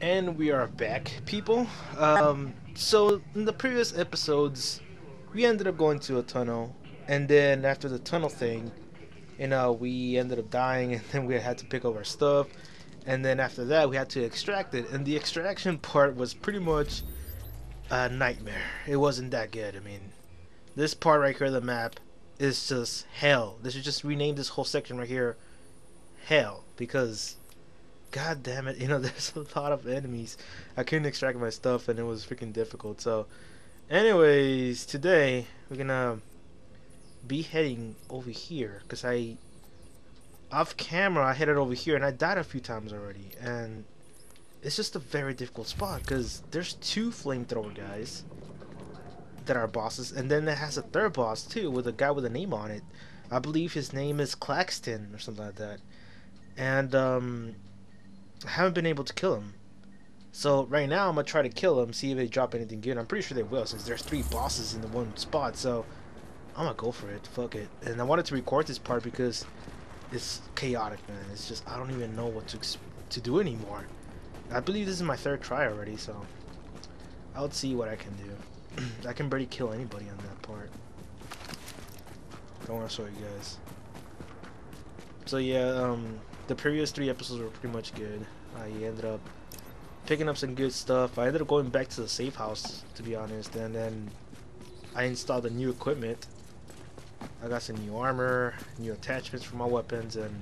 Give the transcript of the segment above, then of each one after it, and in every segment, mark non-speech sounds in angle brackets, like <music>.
And we are back, people. Um, so in the previous episodes, we ended up going to a tunnel, and then after the tunnel thing, you know, we ended up dying, <laughs> and then we had to pick up our stuff, and then after that, we had to extract it, and the extraction part was pretty much a nightmare. It wasn't that good. I mean, this part right here of the map is just hell. They should just rename this whole section right here hell because god damn it <laughs> you know there's a lot of enemies. I couldn't extract my stuff and it was freaking difficult so. Anyways today we're gonna be heading over here because i off camera i headed over here and i died a few times already and it's just a very difficult spot because there's two flamethrower guys that are bosses and then it has a third boss too with a guy with a name on it. I believe his name is claxton or something like that. And um, I haven't been able to kill him. So right now I'm gonna try to kill him, see if they drop anything good. I'm pretty sure they will, since there's three bosses in the one spot. So I'm gonna go for it. Fuck it. And I wanted to record this part because it's chaotic, man. It's just I don't even know what to to do anymore. I believe this is my third try already, so I'll see what I can do. <clears throat> I can barely kill anybody on that part. Don't want to show you guys. So yeah, um, the previous three episodes were pretty much good. I ended up picking up some good stuff. I ended up going back to the safe house, to be honest, and then I installed the new equipment. I got some new armor, new attachments for my weapons, and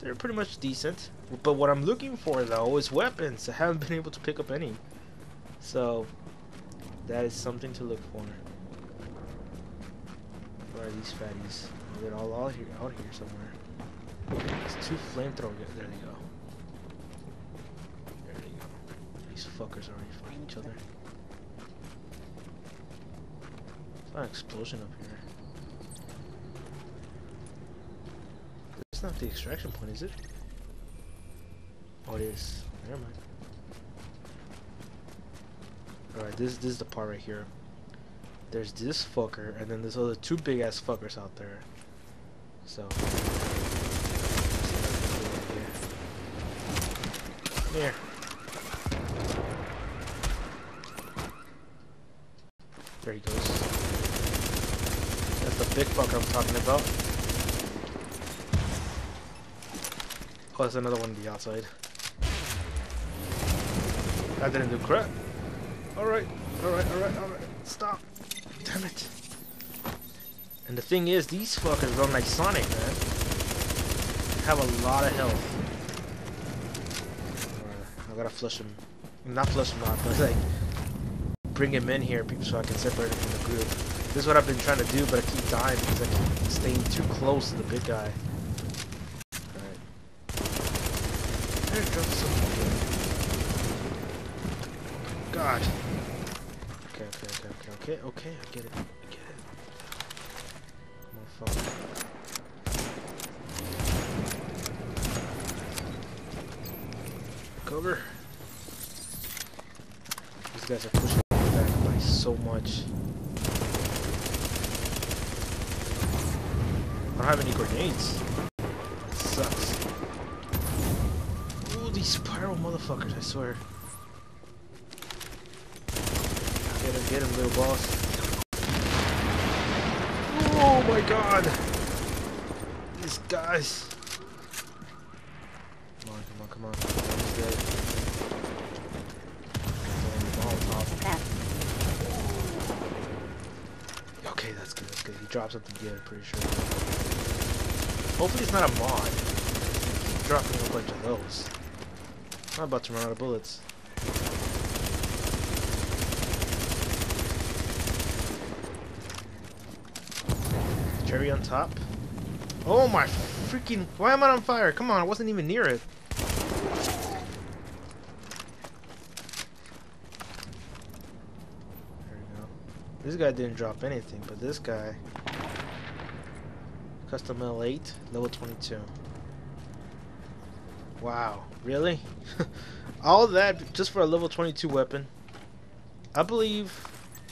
they're pretty much decent. But what I'm looking for, though, is weapons. I haven't been able to pick up any. So, that is something to look for. Where are these fatties? They're all out here, out here somewhere. It's two flamethrower. There they go. There they go. These fuckers are already fighting each other. It's not an explosion up here. It's not the extraction point, is it? Oh, it is. Never mind. Alright, this, this is the part right here. There's this fucker, and then there's other two big ass fuckers out there. So. Here. There he goes. That's the big fucker I'm talking about. Oh, there's another one on the outside. I didn't do crap. Alright, alright, alright, alright. Stop. Damn it. And the thing is, these fuckers run like Sonic, man. Have a lot of health. I gotta flush him. Not flush him out, but <laughs> like bring him in here so I can separate him from the group. This is what I've been trying to do, but I keep dying because I keep staying too close to the big guy. Alright. God. Okay, okay, okay, okay, okay, okay, I get it. Cover. These guys are pushing back by so much. I don't have any grenades. That sucks. Ooh, these pyro motherfuckers, I swear. Get him, get him, little boss. Oh my god! These guys. Come on, come on, come on. Okay, that's good, that's good. He dropped something good, pretty sure. Hopefully it's not a mod. Keep dropping a bunch of those. I'm about to run out of bullets. Cherry on top. Oh my freaking... Why am I on fire? Come on, I wasn't even near it. This guy didn't drop anything, but this guy... Custom L8, level 22. Wow, really? <laughs> All that just for a level 22 weapon. I believe...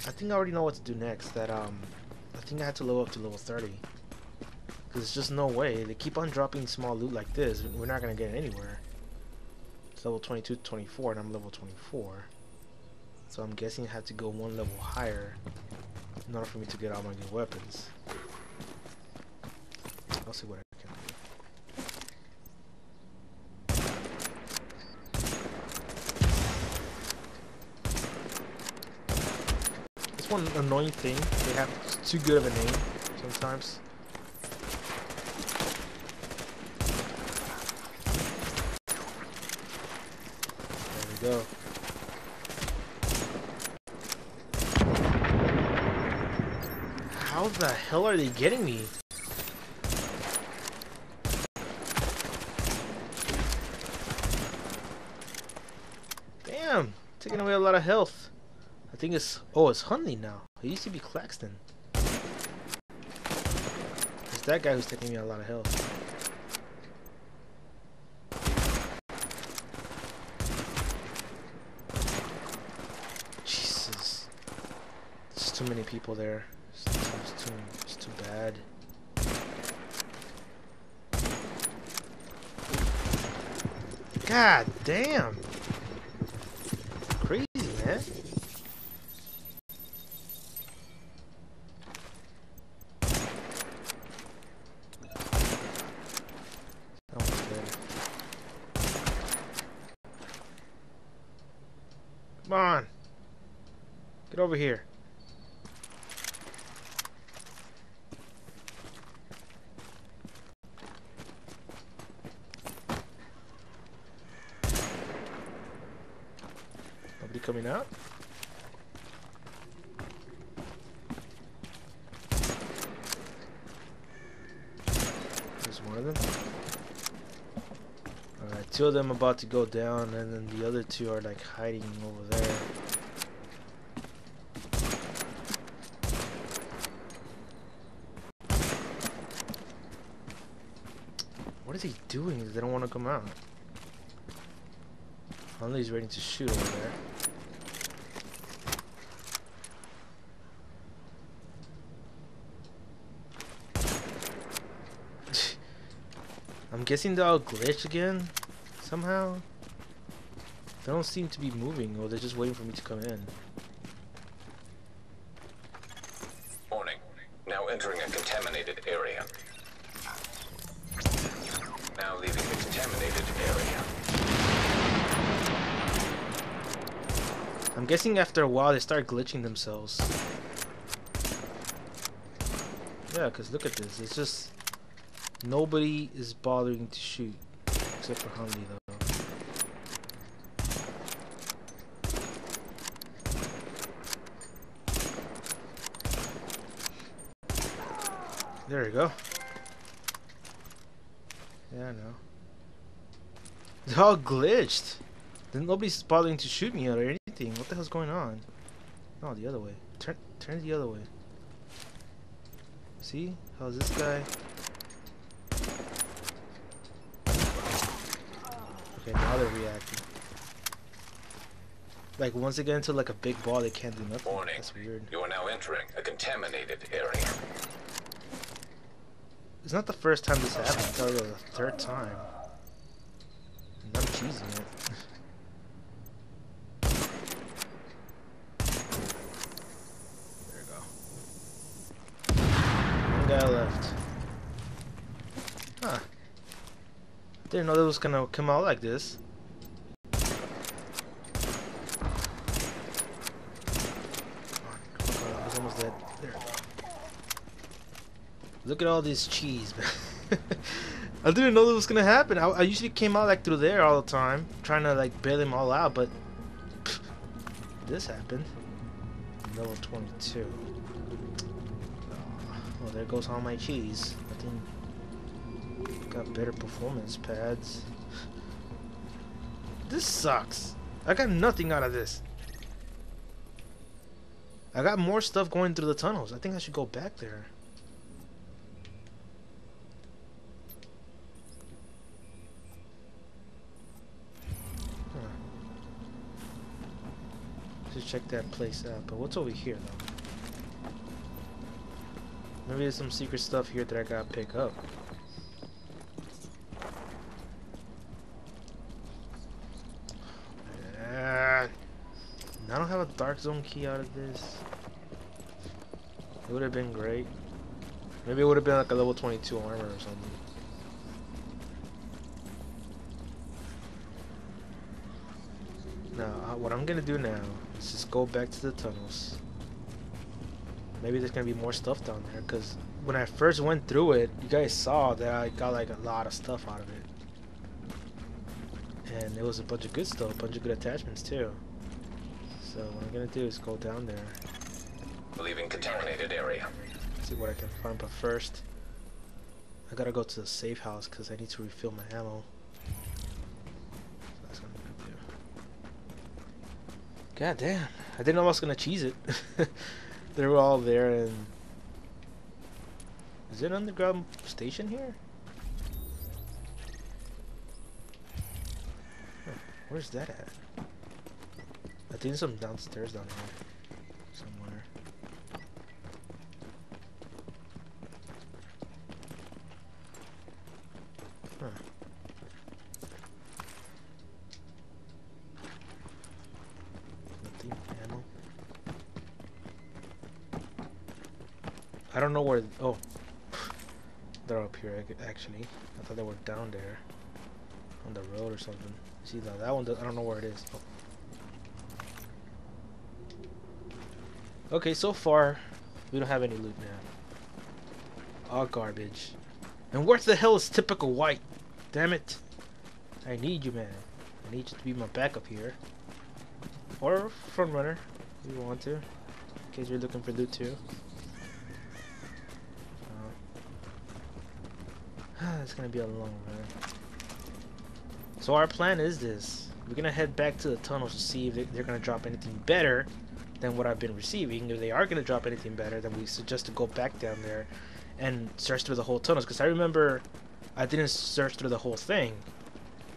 I think I already know what to do next. That, um... I think I had to level up to level 30. Because there's just no way. They keep on dropping small loot like this. We're not going to get anywhere. It's level 22 to 24, and I'm level 24. So I'm guessing I have to go one level higher in order for me to get all my new weapons. I'll see what I can do. It's one annoying thing. They have too good of a name sometimes. There we go. How the hell are they getting me? Damn, taking away a lot of health. I think it's oh, it's Hunley now. It used to be Claxton. It's that guy who's taking me a lot of health. Jesus, there's too many people there. Too, it's too bad. God damn. Crazy, man. Come on. Get over here. Out? There's one of them. Alright, two of them about to go down, and then the other two are like hiding over there. What is he doing? They don't want to come out. Huntley's ready to shoot over there. I'm guessing they'll glitch again somehow. They don't seem to be moving, or they're just waiting for me to come in. Warning. Now entering a contaminated area. Now leaving the contaminated area. I'm guessing after a while they start glitching themselves. Yeah, because look at this. It's just nobody is bothering to shoot except for Huntley though. There you go. Yeah, I know. All glitched. Then nobody's bothering to shoot me or anything. What the hell's going on? No, the other way. Turn, turn the other way. See? How's this guy? Okay, now they're reacting. Like once they get into like a big ball, they can't do nothing. Warning. That's weird. You are now entering a contaminated area. It's not the first time this happened. It's already the third time. And I'm cheesing it. <laughs> there we go. One guy left. Huh. Didn't know that was gonna come out like this. Look at all this cheese, man. I didn't know that was gonna happen. I, I usually came out like through there all the time, trying to like bail them all out, but pff, this happened. Level 22. Oh, well, there goes all my cheese. I think got better performance pads. This sucks. I got nothing out of this. I got more stuff going through the tunnels. I think I should go back there. Just check that place out. But what's over here, though? Maybe there's some secret stuff here that I gotta pick up. Don't have a dark zone key out of this. It would have been great. Maybe it would have been like a level 22 armor or something. Now, uh, what I'm gonna do now is just go back to the tunnels. Maybe there's gonna be more stuff down there, because when I first went through it, you guys saw that I got like a lot of stuff out of it. And it was a bunch of good stuff, a bunch of good attachments too. So what I'm gonna do is go down there, Leaving contaminated area. see what I can find, but first, I gotta go to the safe house because I need to refill my ammo. So that's gonna do. God damn, I didn't know I was gonna cheese it. <laughs> they were all there and... Is it an underground station here? Huh, where's that at? Think some downstairs down here. Somewhere. Huh. Nothing. Ammo. I don't know where. Oh, <sighs> they're up here. Actually, I thought they were down there on the road or something. See that? That one. does- I don't know where it is. Oh. Okay, so far we don't have any loot now. All garbage. And where the hell is typical white? Damn it! I need you, man. I need you to be my backup here. Or front runner, if you want to. In case you're looking for loot too. Uh, <sighs> it's gonna be a long run. So our plan is this. We're gonna head back to the tunnels to see if they- they're gonna drop anything better than what I've been receiving. If they are gonna drop anything better, then we suggest to go back down there and search through the whole tunnels. Because I remember I didn't search through the whole thing.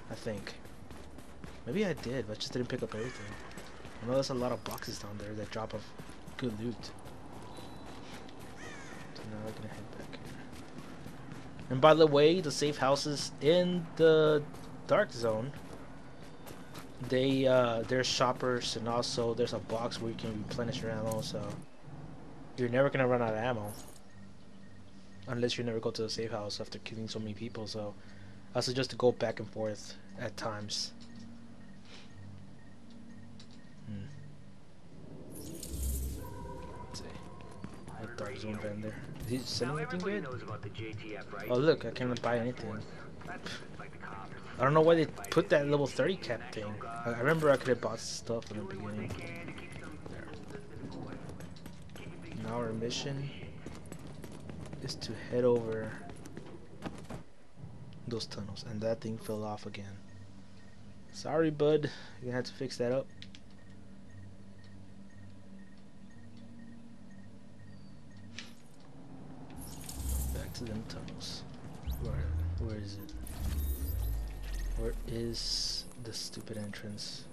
I think. Maybe I did, but I just didn't pick up everything. I know there's a lot of boxes down there that drop off good loot. So now we're gonna head back here. And by the way, the safe houses in the dark zone, they uh, there's shoppers and also there's a box where you can replenish your ammo. So you're never gonna run out of ammo unless you never go to the safe house after killing so many people. So I suggest to go back and forth at times. A dark zone vendor. Is he selling anything good? Oh look, I can't buy anything. I don't know why they put that level 30 cap thing. I, I remember I could have bought stuff in the beginning. Now our mission is to head over those tunnels, and that thing fell off again. Sorry, bud. You're gonna have to fix that up. Back to them tunnels. Where, where is it? Where is the stupid entrance?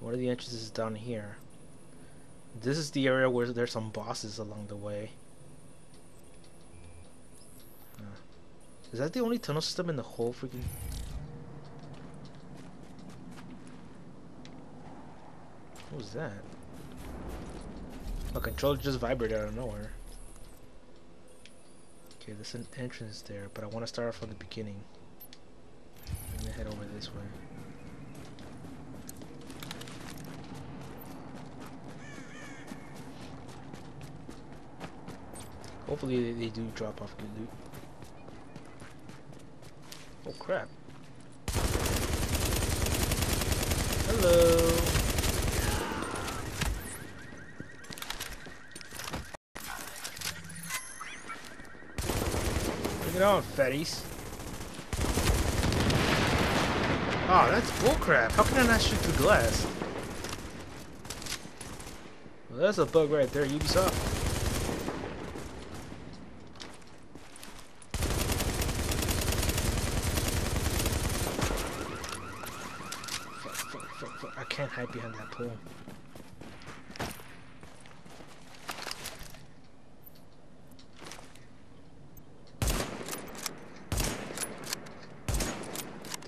One of the entrances is down here. This is the area where there's some bosses along the way. Is that the only tunnel system in the whole freaking... What was that? A controller just vibrated out of nowhere. Okay, there's an entrance there, but I want to start from the beginning. Gonna head over this way. Hopefully they, they do drop off good loot. Oh crap. Hello. Bring it on, fatties. Oh, that's bullcrap. How can I not shoot through glass? Well, that's a bug right there, Ubisoft. Fuck, fuck, fuck, fuck. I can't hide behind that pole.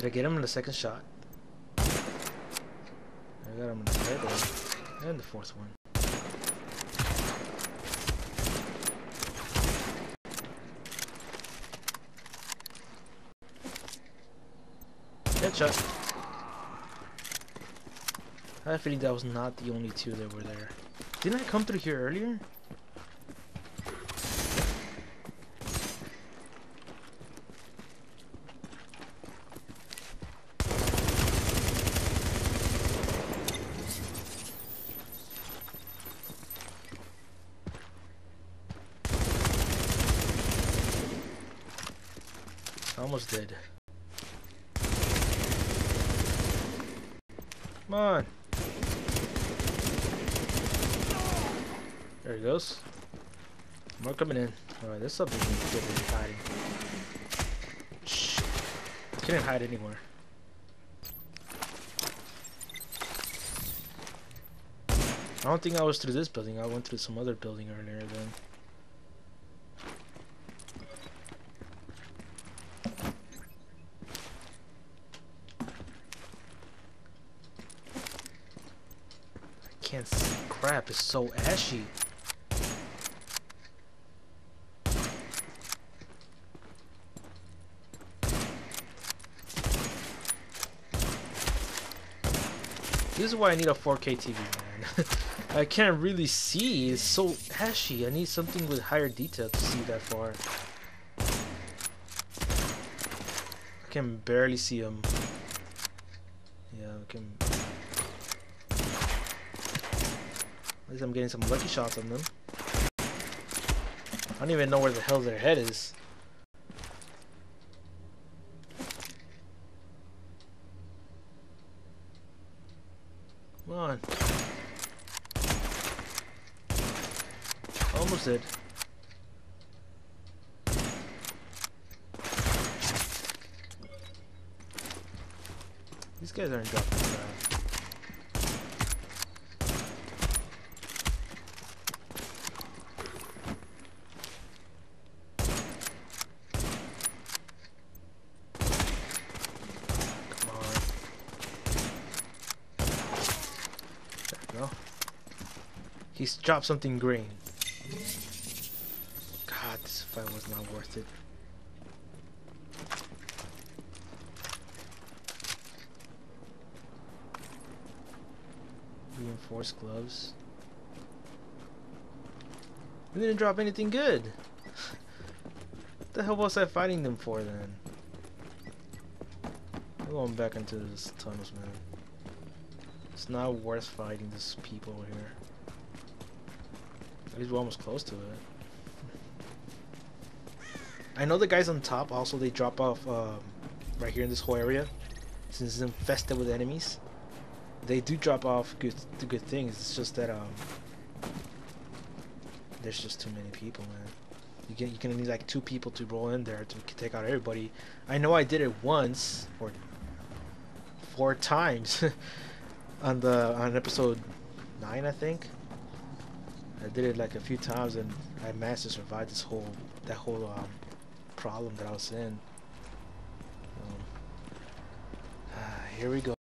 I get him in the second shot? I got him in the third one. And the fourth one. Headshot. I have a feeling that was not the only two that were there. Didn't I come through here earlier? Almost dead. Come on. There he goes. More coming in. Alright, there's something good that he's hiding. Shh. Can't hide anymore. I don't think I was through this building. I went through some other building earlier then. I can't see crap. It's so ashy. This is why I need a 4K TV, man. <laughs> I can't really see. It's so ashy. I need something with higher detail to see that far. I can barely see them. Yeah, I can. At least I'm getting some lucky shots on them. I don't even know where the hell their head is. Come on. Almost did. These guys aren't dropping crap. Come on. There we go. He's dropped something green. God, this fight was not worth it. Reinforced gloves. We didn't drop anything good. what the hell was I fighting them for then? I'm going back into this tunnels, man. It's not worth fighting these people here. At least we're almost close to it. I know the guys on top also they drop off um, right here in this whole area since it's infested with enemies. They do drop off good good things. It's just that um there's just too many people, man. You can you can need like two people to roll in there to take out everybody. I know I did it once or four times <laughs> on the on episode nine, I think. I did it like a few times, and I managed to survive this whole that whole um, problem that I was in. Um, <sighs> here we go.